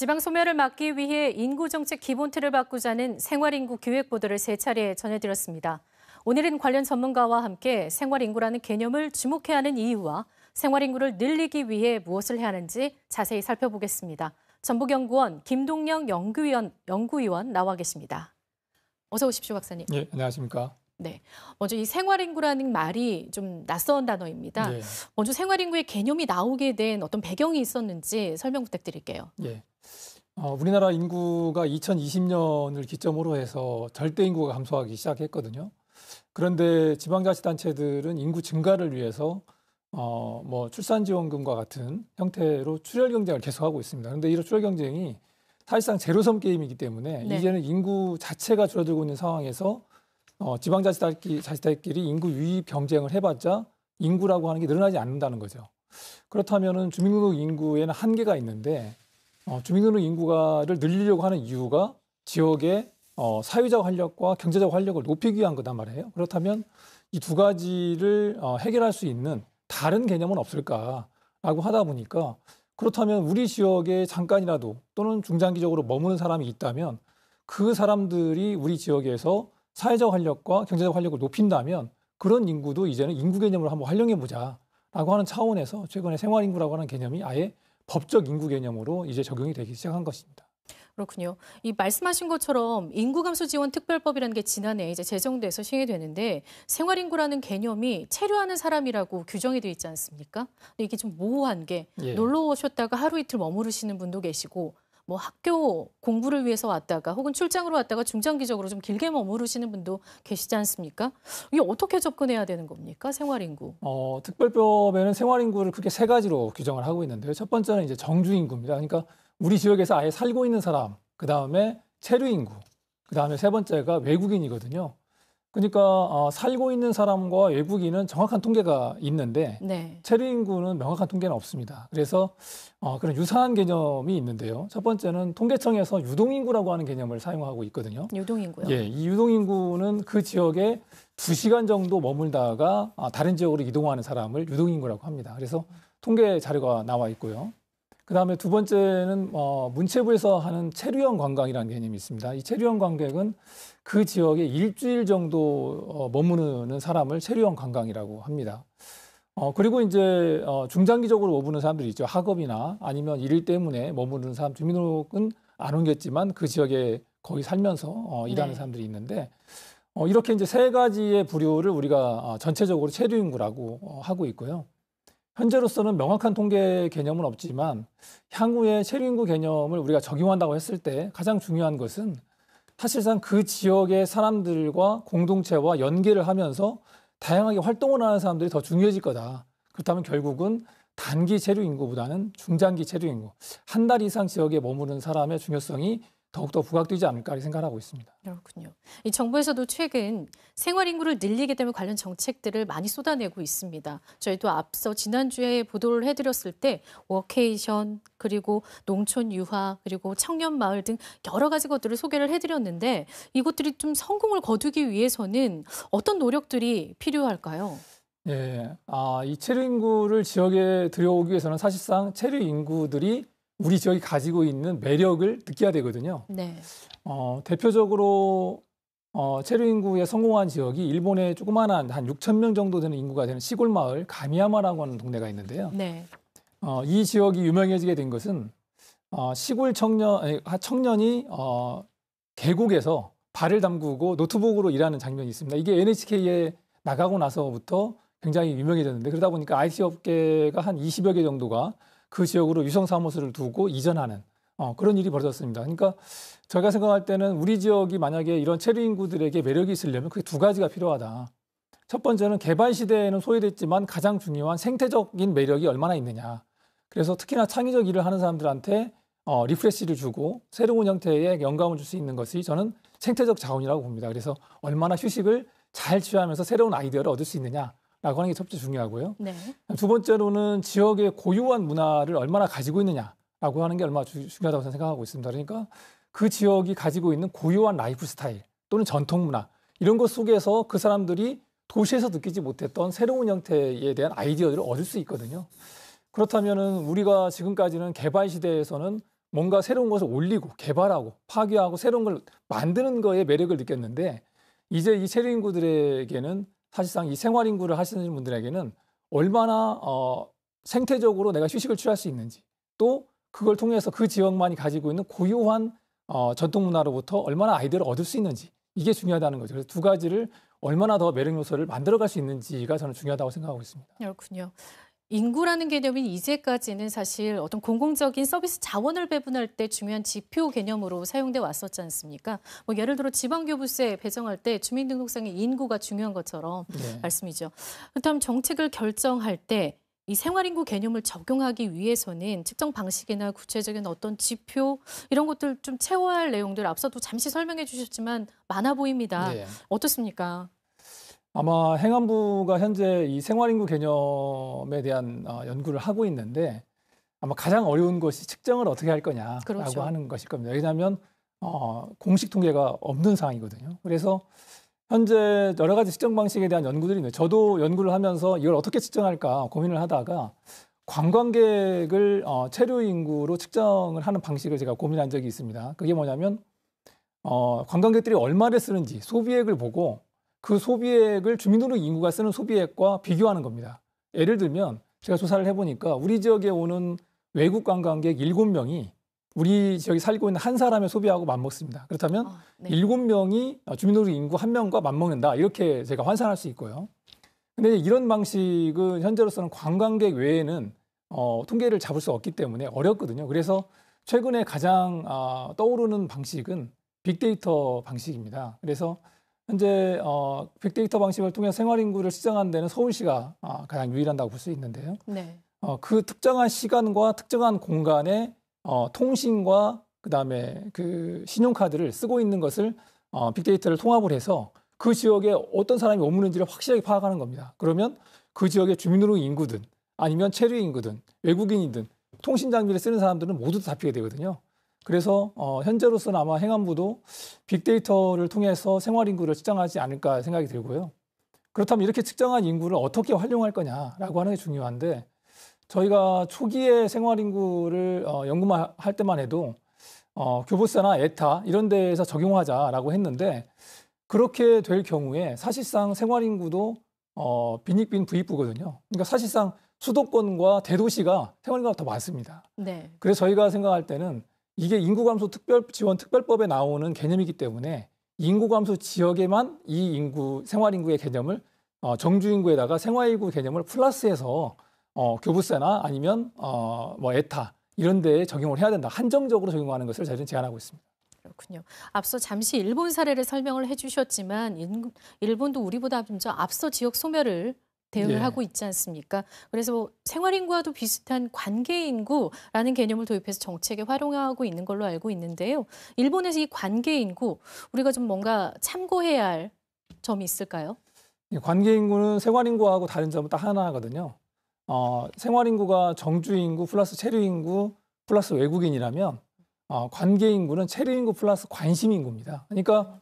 지방 소멸을 막기 위해 인구 정책 기본 틀을 바꾸자는 생활인구 기획 보도를 세 차례 전해드렸습니다. 오늘은 관련 전문가와 함께 생활인구라는 개념을 주목해야 하는 이유와 생활인구를 늘리기 위해 무엇을 해야 하는지 자세히 살펴보겠습니다. 전북연구원 김동영 연구위원, 연구위원 나와 계십니다. 어서 오십시오, 박사님. 예, 안녕하십니까. 네. 먼저 이 생활인구라는 말이 좀 낯선 단어입니다. 예. 먼저 생활인구의 개념이 나오게 된 어떤 배경이 있었는지 설명 부탁드릴게요. 예. 어, 우리나라 인구가 2020년을 기점으로 해서 절대 인구가 감소하기 시작했거든요. 그런데 지방자치단체들은 인구 증가를 위해서 어, 뭐 출산지원금과 같은 형태로 출혈 경쟁을 계속하고 있습니다. 그런데 이런 출혈 경쟁이 사실상 제로섬 게임이기 때문에 네. 이제는 인구 자체가 줄어들고 있는 상황에서 어, 지방자치단체끼리 인구 유입 경쟁을 해봤자 인구라고 하는 게 늘어나지 않는다는 거죠. 그렇다면은 주민등록 인구에는 한계가 있는데 어, 주민등록 인구가를 늘리려고 하는 이유가 지역의 어, 사회적 활력과 경제적 활력을 높이기 위한 거단 말이에요. 그렇다면 이 두 가지를 어, 해결할 수 있는 다른 개념은 없을까라고 하다 보니까 그렇다면 우리 지역에 잠깐이라도 또는 중장기적으로 머무는 사람이 있다면 그 사람들이 우리 지역에서 사회적 활력과 경제적 활력을 높인다면 그런 인구도 이제는 인구 개념으로 한번 활용해 보자라고 하는 차원에서 최근에 생활 인구라고 하는 개념이 아예 법적 인구 개념으로 이제 적용이 되기 시작한 것입니다. 그렇군요. 이 말씀하신 것처럼 인구 감소 지원 특별법이라는 게 지난해 이제 제정돼서 시행이 되는데 생활 인구라는 개념이 체류하는 사람이라고 규정이 돼 있지 않습니까? 근데 이게 좀 모호한 게 예. 놀러 오셨다가 하루 이틀 머무르시는 분도 계시고 뭐 학교 공부를 위해서 왔다가 혹은 출장으로 왔다가 중장기적으로 좀 길게 머무르시는 분도 계시지 않습니까? 이게 어떻게 접근해야 되는 겁니까? 생활인구. 어, 특별법에는 생활인구를 크게 세 가지로 규정을 하고 있는데요. 첫 번째는 이제 정주인구입니다. 그러니까 우리 지역에서 아예 살고 있는 사람, 그 다음에 체류인구, 그 다음에 세 번째가 외국인이거든요. 그러니까 어, 살고 있는 사람과 외국인은 정확한 통계가 있는데 네. 체류 인구는 명확한 통계는 없습니다. 그래서 어, 그런 유사한 개념이 있는데요. 첫 번째는 통계청에서 유동 인구라고 하는 개념을 사용하고 있거든요. 유동 인구요? 예, 이 유동 인구는 그 지역에 두 시간 정도 머물다가 아, 다른 지역으로 이동하는 사람을 유동 인구라고 합니다. 그래서 통계 자료가 나와 있고요. 그 다음에 두 번째는 어, 문체부에서 하는 체류형 관광이라는 개념이 있습니다. 이 체류형 관광은 그 지역에 일주일 정도 어, 머무는 사람을 체류형 관광이라고 합니다. 어, 그리고 이제 어, 중장기적으로 머무는 사람들이 있죠. 학업이나 아니면 일 때문에 머무는 사람, 주민등록은 안 옮겼지만 그 지역에 거의 살면서 어, 일하는 네. 사람들이 있는데 어, 이렇게 이제 세 가지의 부류를 우리가 어, 전체적으로 체류인구라고 어, 하고 있고요. 현재로서는 명확한 통계 개념은 없지만 향후에 체류인구 개념을 우리가 적용한다고 했을 때 가장 중요한 것은 사실상 그 지역의 사람들과 공동체와 연계를 하면서 다양하게 활동을 하는 사람들이 더 중요해질 거다. 그렇다면 결국은 단기 체류 인구보다는 중장기 체류 인구, 한 달 이상 지역에 머무는 사람의 중요성이 더욱더 부각되지 않을까 생각하고 있습니다. 그렇군요. 이 정부에서도 최근 생활 인구를 늘리기 때문에 관련 정책들을 많이 쏟아내고 있습니다. 저희도 앞서 지난주에 보도를 해드렸을 때 워케이션 그리고 농촌 유화 그리고 청년 마을 등 여러 가지 것들을 소개를 해드렸는데 이것들이 좀 성공을 거두기 위해서는 어떤 노력들이 필요할까요? 예, 아, 이 체류 인구를 지역에 들여오기 위해서는 사실상 체류 인구들이 우리 지역이 가지고 있는 매력을 느껴야 되거든요. 네. 어, 대표적으로 어, 체류 인구에 성공한 지역이 일본의 조그마한 한 6천 명 정도 되는 인구가 되는 시골 마을 가미야마라고 하는 동네가 있는데요. 네. 어, 이 지역이 유명해지게 된 것은 어, 시골 청년 아니, 청년이 어, 계곡에서 발을 담그고 노트북으로 일하는 장면이 있습니다. 이게 NHK에 나가고 나서부터 굉장히 유명해졌는데 그러다 보니까 IT 업계가 한 20여 개 정도가 그 지역으로 유성 사무소를 두고 이전하는 어, 그런 일이 벌어졌습니다. 그러니까 저희가 생각할 때는 우리 지역이 만약에 이런 체류 인구들에게 매력이 있으려면 그게 두 가지가 필요하다. 첫 번째는 개발 시대에는 소외됐지만 가장 중요한 생태적인 매력이 얼마나 있느냐. 그래서 특히나 창의적 일을 하는 사람들한테 어, refresh를 주고 새로운 형태의 영감을 줄 수 있는 것이 저는 생태적 자원이라고 봅니다. 그래서 얼마나 휴식을 잘 취하면서 새로운 아이디어를 얻을 수 있느냐. 라고 하는 게 첫째 중요하고요. 네. 두 번째로는 지역의 고유한 문화를 얼마나 가지고 있느냐라고 하는 게 얼마나 주, 중요하다고 생각하고 있습니다. 그러니까 그 지역이 가지고 있는 고유한 라이프 스타일 또는 전통 문화 이런 것 속에서 그 사람들이 도시에서 느끼지 못했던 새로운 형태에 대한 아이디어들을 얻을 수 있거든요. 그렇다면은 우리가 지금까지는 개발 시대에서는 뭔가 새로운 것을 올리고 개발하고 파괴하고 새로운 걸 만드는 거에 매력을 느꼈는데 이제 이 체류 인구들에게는 사실상 이 생활 인구를 하시는 분들에게는 얼마나 어, 생태적으로 내가 휴식을 취할 수 있는지 또 그걸 통해서 그 지역만이 가지고 있는 고유한 어, 전통 문화로부터 얼마나 아이디어를 얻을 수 있는지 이게 중요하다는 거죠. 그래서 두 가지를 얼마나 더 매력 요소를 만들어갈 수 있는지가 저는 중요하다고 생각하고 있습니다. 그렇군요. 인구라는 개념이 이제까지는 사실 어떤 공공적인 서비스 자원을 배분할 때 중요한 지표 개념으로 사용돼 왔었지 않습니까? 뭐 예를 들어 지방교부세 배정할 때 주민등록상의 인구가 중요한 것처럼 네. 말씀이죠. 그렇다면 정책을 결정할 때 이 생활인구 개념을 적용하기 위해서는 측정 방식이나 구체적인 어떤 지표 이런 것들 좀 채워야 할 내용들 앞서도 잠시 설명해 주셨지만 많아 보입니다. 네. 어떻습니까? 아마 행안부가 현재 이 생활인구 개념에 대한 어, 연구를 하고 있는데 아마 가장 어려운 것이 측정을 어떻게 할 거냐라고 그렇죠. 하는 것일 겁니다. 왜냐하면 어, 공식 통계가 없는 상황이거든요. 그래서 현재 여러 가지 측정 방식에 대한 연구들이 있는데 저도 연구를 하면서 이걸 어떻게 측정할까 고민을 하다가 관광객을 어, 체류 인구로 측정을 하는 방식을 제가 고민한 적이 있습니다. 그게 뭐냐면 어, 관광객들이 얼마를 쓰는지 소비액을 보고 그 소비액을 주민등록 인구가 쓰는 소비액과 비교하는 겁니다. 예를 들면 제가 조사를 해보니까 우리 지역에 오는 외국 관광객 7명이 우리 지역에 살고 있는 한 사람의 소비하고 맞먹습니다. 그렇다면 아, 네. 7명이 주민등록 인구 1명과 맞먹는다. 이렇게 제가 환산할 수 있고요. 근데 이런 방식은 현재로서는 관광객 외에는 어, 통계를 잡을 수 없기 때문에 어렵거든요. 그래서 최근에 가장 아, 떠오르는 방식은 빅데이터 방식입니다. 그래서 현재 어, 빅데이터 방식을 통해 생활 인구를 시정한 데는 서울시가 어, 가장 유일한다고 볼 수 있는데요. 네. 어, 그 특정한 시간과 특정한 공간에 어, 통신과 그다음에 그 신용카드를 쓰고 있는 것을 어, 빅데이터를 통합을 해서 그 지역에 어떤 사람이 머무는지를 확실하게 파악하는 겁니다. 그러면 그 지역의 주민등록 인구든 아니면 체류 인구든 외국인이든 통신 장비를 쓰는 사람들은 모두 잡히게 되거든요. 그래서 어, 현재로서는 아마 행안부도 빅데이터를 통해서 생활 인구를 측정하지 않을까 생각이 들고요. 그렇다면 이렇게 측정한 인구를 어떻게 활용할 거냐라고 하는 게 중요한데 저희가 초기에 생활 인구를 어, 연구할 때만 해도 어, 교부세나 에타 이런 데에서 적용하자라고 했는데 그렇게 될 경우에 사실상 생활 인구도 어, 빈익빈 부익부거든요. 그러니까 사실상 수도권과 대도시가 생활 인구가 더 많습니다. 네. 그래서 저희가 생각할 때는 이게 인구 감소 특별 지원 특별법에 나오는 개념이기 때문에 인구 감소 지역에만 이 인구 생활 인구의 개념을 어, 정주 인구에다가 생활 인구 개념을 플러스해서 어, 교부세나 아니면 어, 뭐 에타 이런 데에 적용을 해야 된다. 한정적으로 적용하는 것을 저희는 제안하고 있습니다. 그렇군요. 앞서 잠시 일본 사례를 설명을 해주셨지만 일본도 우리보다 좀 앞서 지역 소멸을 대응을 예. 하고 있지 않습니까? 그래서 뭐 생활인구와도 비슷한 관계인구라는 개념을 도입해서 정책에 활용하고 있는 걸로 알고 있는데요. 일본에서 이 관계인구 우리가 좀 뭔가 참고해야 할 점이 있을까요? 관계인구는 생활인구하고 다른 점은 딱 하나거든요. 어, 생활인구가 정주인구 플러스 체류인구 플러스 외국인이라면 어, 관계인구는 체류인구 플러스 관심인구입니다. 그러니까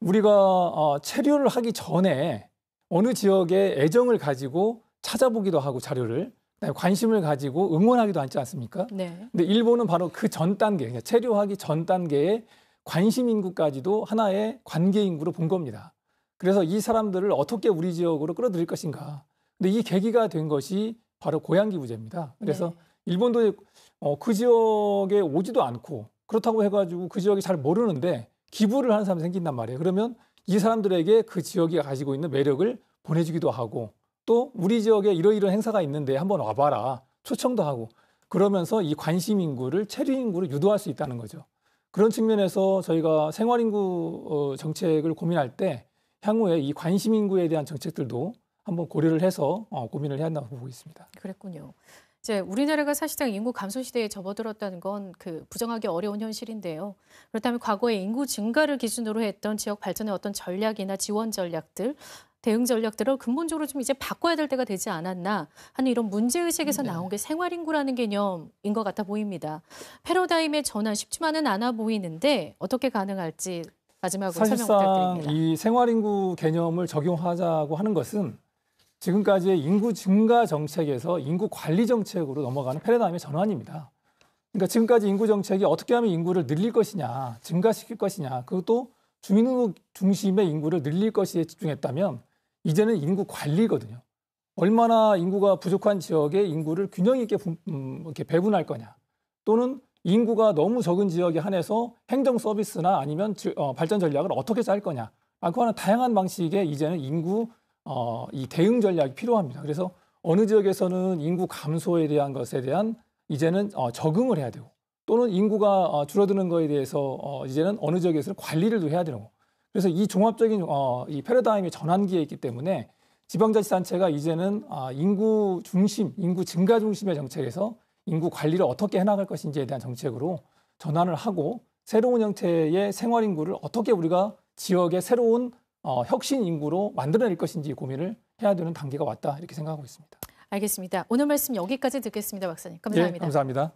우리가 어, 체류를 하기 전에 어느 지역에 애정을 가지고 찾아보기도 하고 자료를 관심을 가지고 응원하기도 하지 않습니까? 네. 근데 일본은 바로 그 전 단계, 체류하기 전 단계의 관심 인구까지도 하나의 관계 인구로 본 겁니다. 그래서 이 사람들을 어떻게 우리 지역으로 끌어들일 것인가. 근데 이 계기가 된 것이 바로 고향 기부제입니다. 그래서 네. 일본도 어, 그 지역에 오지도 않고 그렇다고 해가지고 그 지역이 잘 모르는데 기부를 하는 사람이 생긴단 말이에요. 그러면 이 사람들에게 그 지역이 가지고 있는 매력을 보내주기도 하고 또 우리 지역에 이러이러한 행사가 있는데 한번 와봐라 초청도 하고 그러면서 이 관심 인구를 체류 인구를 유도할 수 있다는 거죠. 그런 측면에서 저희가 생활 인구 어, 정책을 고민할 때 향후에 이 관심 인구에 대한 정책들도 한번 고려를 해서 어, 고민을 해야 한다고 보고 있습니다. 그랬군요. 이제 우리나라가 사실상 인구 감소 시대에 접어들었다는 건 그 부정하기 어려운 현실인데요. 그렇다면 과거에 인구 증가를 기준으로 했던 지역 발전의 어떤 전략이나 지원 전략들, 대응 전략들을 근본적으로 좀 이제 바꿔야 될 때가 되지 않았나 하는 이런 문제 의식에서 네. 나온 게 생활 인구라는 개념인 것 같아 보입니다. 패러다임의 전환 쉽지만은 않아 보이는데 어떻게 가능할지 마지막으로 설명 부탁드립니다. 이 생활 인구 개념을 적용하자고 하는 것은 지금까지의 인구 증가 정책에서 인구 관리 정책으로 넘어가는 패러다임의 전환입니다. 그러니까 지금까지 인구 정책이 어떻게 하면 인구를 늘릴 것이냐, 증가시킬 것이냐, 그것도 주민 중심의 인구를 늘릴 것에 집중했다면 이제는 인구 관리거든요. 얼마나 인구가 부족한 지역의 인구를 균형 있게 음, 이렇게 배분할 거냐, 또는 인구가 너무 적은 지역에 한해서 행정 서비스나 아니면 어, 발전 전략을 어떻게 짤 거냐, 라고 하는 다양한 방식의 이제는 인구 어, 이 대응 전략이 필요합니다. 그래서 어느 지역에서는 인구 감소에 대한 것에 대한 이제는 어, 적응을 해야 되고 또는 인구가 어, 줄어드는 것에 대해서 어, 이제는 어느 지역에서는 관리를 또 해야 되고 그래서 이 종합적인 어, 이 패러다임의 전환기에 있기 때문에 지방자치단체가 이제는 아, 인구 중심, 인구 증가 중심의 정책에서 인구 관리를 어떻게 해나갈 것인지에 대한 정책으로 전환을 하고 새로운 형태의 생활 인구를 어떻게 우리가 지역의 새로운 어, 혁신 인구로 만들어낼 것인지 고민을 해야 되는 단계가 왔다 이렇게 생각하고 있습니다. 알겠습니다. 오늘 말씀 여기까지 듣겠습니다, 박사님. 감사합니다. 네, 감사합니다.